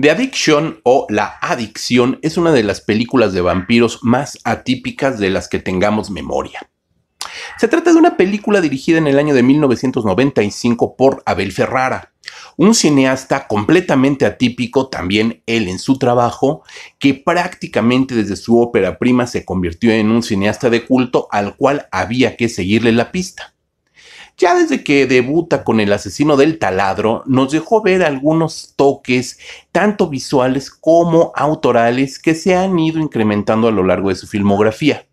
The Addiction o La Adicción es una de las películas de vampiros más atípicas de las que tengamos memoria. Se trata de una película dirigida en el año de 1995 por Abel Ferrara, un cineasta completamente atípico, también él en su trabajo, que prácticamente desde su ópera prima se convirtió en un cineasta de culto al cual había que seguirle la pista. Ya desde que debuta con El asesino del taladro, nos dejó ver algunos toques, tanto visuales como autorales, que se han ido incrementando a lo largo de su filmografía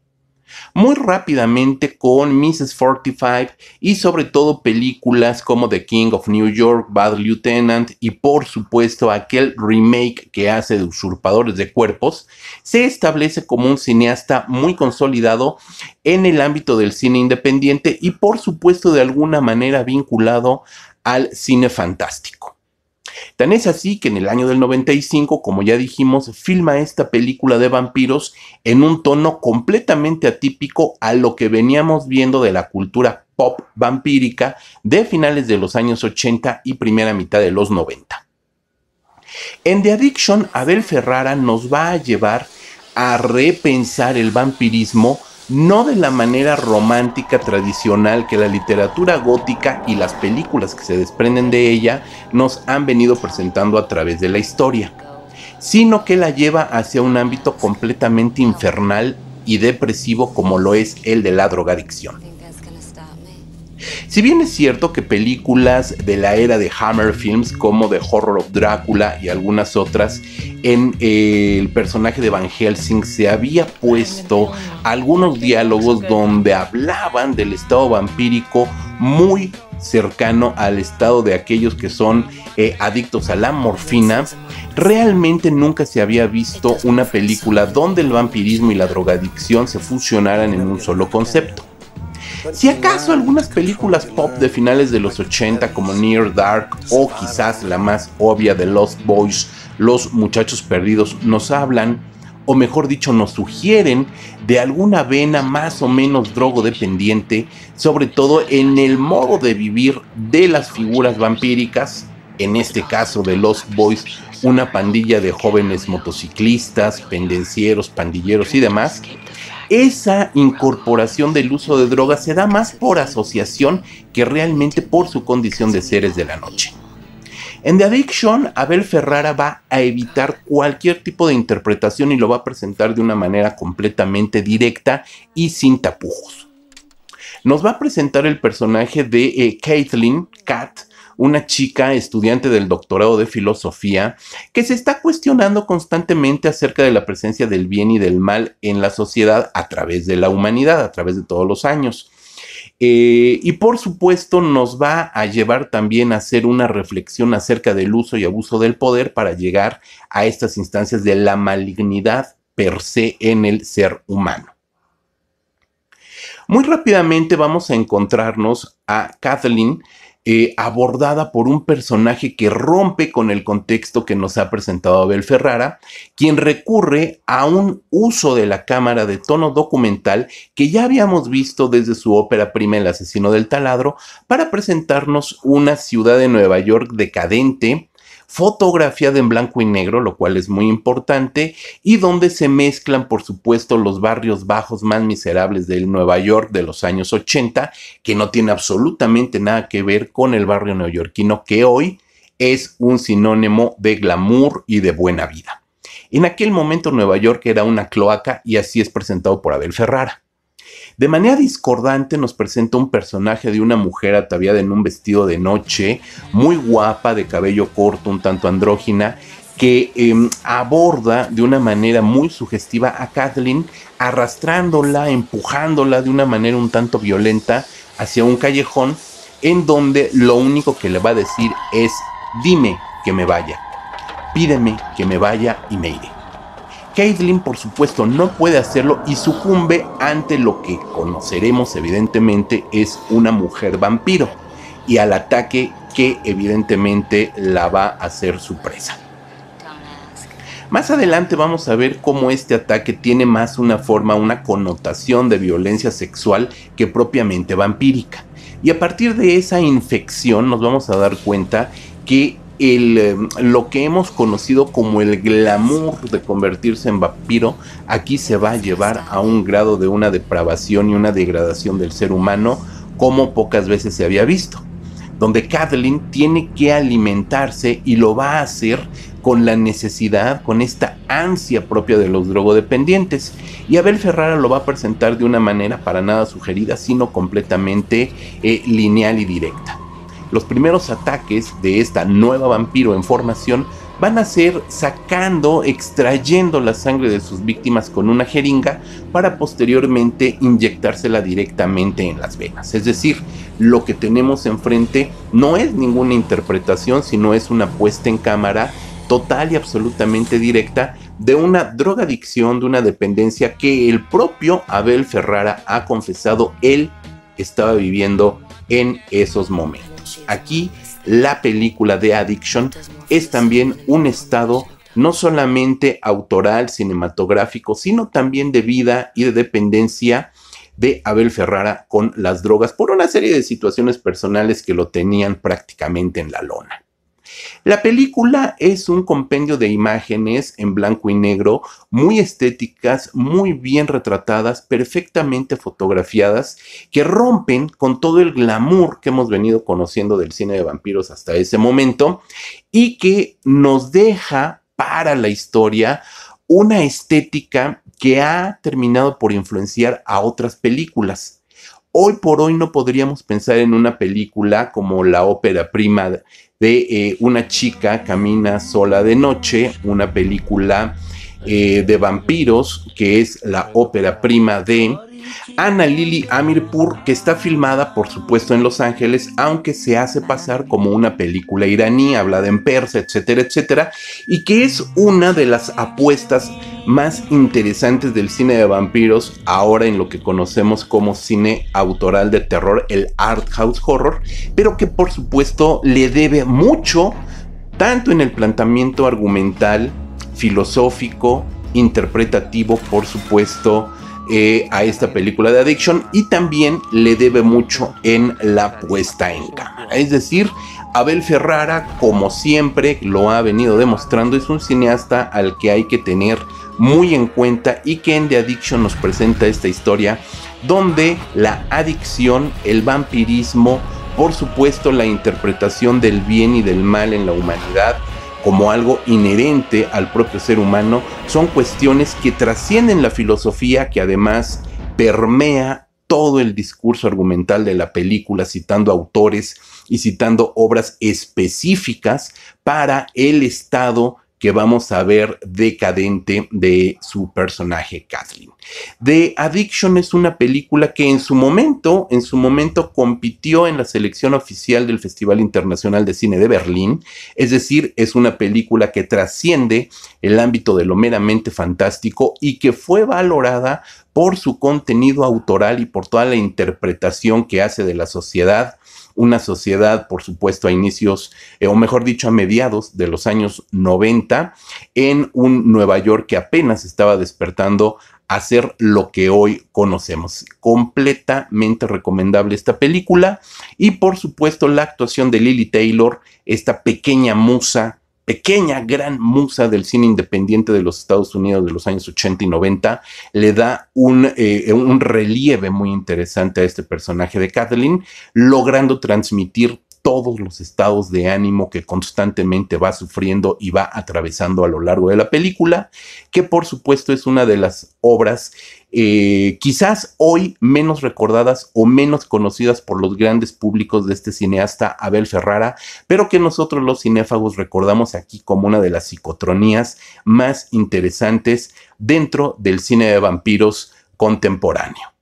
muy rápidamente con Mrs. 45 y sobre todo películas como The King of New York, Bad Lieutenant y por supuesto aquel remake que hace de Usurpadores de Cuerpos, se establece como un cineasta muy consolidado en el ámbito del cine independiente y por supuesto de alguna manera vinculado al cine fantástico. Tan es así que en el año del 95, como ya dijimos, filma esta película de vampiros en un tono completamente atípico a lo que veníamos viendo de la cultura pop vampírica de finales de los años 80 y primera mitad de los 90. En The Addiction, Abel Ferrara nos va a llevar a repensar el vampirismo no de la manera romántica tradicional que la literatura gótica y las películas que se desprenden de ella nos han venido presentando a través de la historia, sino que la lleva hacia un ámbito completamente infernal y depresivo como lo es el de la drogadicción. Si bien es cierto que películas de la era de Hammer Films como The Horror of Drácula y algunas otras, en eh, el personaje de Van Helsing se había puesto algunos diálogos donde hablaban del estado vampírico muy cercano al estado de aquellos que son eh, adictos a la morfina, realmente nunca se había visto una película donde el vampirismo y la drogadicción se fusionaran en un solo concepto. Si acaso algunas películas pop de finales de los 80 como Near Dark o quizás la más obvia de Lost Boys, Los Muchachos Perdidos, nos hablan, o mejor dicho, nos sugieren de alguna vena más o menos drogodependiente, sobre todo en el modo de vivir de las figuras vampíricas, en este caso de Lost Boys, una pandilla de jóvenes motociclistas, pendencieros, pandilleros y demás, esa incorporación del uso de drogas se da más por asociación que realmente por su condición de seres de la noche. En The Addiction, Abel Ferrara va a evitar cualquier tipo de interpretación y lo va a presentar de una manera completamente directa y sin tapujos. Nos va a presentar el personaje de eh, Caitlin, Kat, una chica estudiante del doctorado de filosofía que se está cuestionando constantemente acerca de la presencia del bien y del mal en la sociedad a través de la humanidad, a través de todos los años. Eh, y por supuesto nos va a llevar también a hacer una reflexión acerca del uso y abuso del poder para llegar a estas instancias de la malignidad per se en el ser humano. Muy rápidamente vamos a encontrarnos a Kathleen, eh, abordada por un personaje que rompe con el contexto que nos ha presentado Abel Ferrara, quien recurre a un uso de la cámara de tono documental que ya habíamos visto desde su ópera prima El asesino del taladro, para presentarnos una ciudad de Nueva York decadente, fotografiada en blanco y negro, lo cual es muy importante, y donde se mezclan, por supuesto, los barrios bajos más miserables del Nueva York de los años 80, que no tiene absolutamente nada que ver con el barrio neoyorquino que hoy es un sinónimo de glamour y de buena vida. En aquel momento Nueva York era una cloaca y así es presentado por Abel Ferrara. De manera discordante nos presenta un personaje de una mujer ataviada en un vestido de noche, muy guapa, de cabello corto, un tanto andrógina, que em, aborda de una manera muy sugestiva a Kathleen, arrastrándola, empujándola de una manera un tanto violenta hacia un callejón en donde lo único que le va a decir es dime que me vaya, pídeme que me vaya y me iré. Caitlyn, por supuesto, no puede hacerlo y sucumbe ante lo que conoceremos evidentemente es una mujer vampiro y al ataque que evidentemente la va a hacer su presa. Más adelante vamos a ver cómo este ataque tiene más una forma, una connotación de violencia sexual que propiamente vampírica. Y a partir de esa infección nos vamos a dar cuenta que em, lo que hemos conocido como el glamour de convertirse en vampiro, aquí se va a llevar a un grado de una depravación y una degradación del ser humano como pocas veces se había visto. Donde Kathleen tiene que alimentarse y lo va a hacer con la necesidad, con esta ansia propia de los drogodependientes. Y Abel Ferrara lo va a presentar de una manera para nada sugerida, sino completamente eh, lineal y directa. Los primeros ataques de esta nueva vampiro en formación van a ser sacando, extrayendo la sangre de sus víctimas con una jeringa para posteriormente inyectársela directamente en las venas. Es decir, lo que tenemos enfrente no es ninguna interpretación, sino es una puesta en cámara total y absolutamente directa de una drogadicción, de una dependencia que el propio Abel Ferrara ha confesado él estaba viviendo en esos momentos. Aquí la película de Addiction es también un estado no solamente autoral, cinematográfico, sino también de vida y de dependencia de Abel Ferrara con las drogas por una serie de situaciones personales que lo tenían prácticamente en la lona. La película es un compendio de imágenes en blanco y negro, muy estéticas, muy bien retratadas, perfectamente fotografiadas, que rompen con todo el glamour que hemos venido conociendo del cine de vampiros hasta ese momento y que nos deja para la historia una estética que ha terminado por influenciar a otras películas. Hoy por hoy no podríamos pensar en una película como la ópera prima de eh, una chica camina sola de noche, una película eh, de vampiros que es la ópera prima de Ana Lili Amirpur, que está filmada por supuesto en Los Ángeles, aunque se hace pasar como una película iraní, hablada en persa, etcétera, etcétera, y que es una de las apuestas más interesantes del cine de vampiros ahora en lo que conocemos como cine autoral de terror, el art house horror, pero que por supuesto le debe mucho tanto en el planteamiento argumental, filosófico, interpretativo, por supuesto, eh, a esta película de Addiction y también le debe mucho en la puesta en cámara. Es decir, Abel Ferrara, como siempre lo ha venido demostrando, es un cineasta al que hay que tener muy en cuenta y que en The Addiction nos presenta esta historia donde la adicción, el vampirismo, por supuesto la interpretación del bien y del mal en la humanidad, como algo inherente al propio ser humano, son cuestiones que trascienden la filosofía, que además permea todo el discurso argumental de la película, citando autores y citando obras específicas para el estado que vamos a ver decadente de su personaje Kathleen. The Addiction es una película que en su momento, en su momento compitió en la selección oficial del Festival Internacional de Cine de Berlín, es decir, es una película que trasciende el ámbito de lo meramente fantástico y que fue valorada por su contenido autoral y por toda la interpretación que hace de la sociedad una sociedad, por supuesto, a inicios, eh, o mejor dicho, a mediados de los años 90, en un Nueva York que apenas estaba despertando a ser lo que hoy conocemos. Completamente recomendable esta película y por supuesto la actuación de Lily Taylor, esta pequeña musa pequeña, gran musa del cine independiente de los Estados Unidos de los años 80 y 90, le da un, eh, un relieve muy interesante a este personaje de Kathleen, logrando transmitir todos los estados de ánimo que constantemente va sufriendo y va atravesando a lo largo de la película, que por supuesto es una de las obras eh, quizás hoy menos recordadas o menos conocidas por los grandes públicos de este cineasta Abel Ferrara, pero que nosotros los cinéfagos recordamos aquí como una de las psicotronías más interesantes dentro del cine de vampiros contemporáneo.